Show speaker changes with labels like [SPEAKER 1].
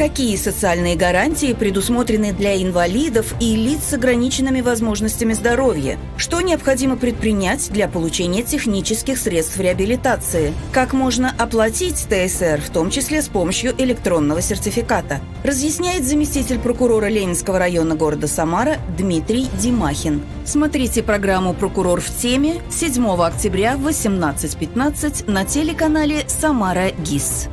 [SPEAKER 1] Какие социальные гарантии предусмотрены для инвалидов и лиц с ограниченными возможностями здоровья? Что необходимо предпринять для получения технических средств реабилитации? Как можно оплатить ТСР, в том числе с помощью электронного сертификата? Разъясняет заместитель прокурора Ленинского района города Самара Дмитрий Димахин. Смотрите программу «Прокурор в теме» 7 октября в 18.15 на телеканале «Самара ГИС».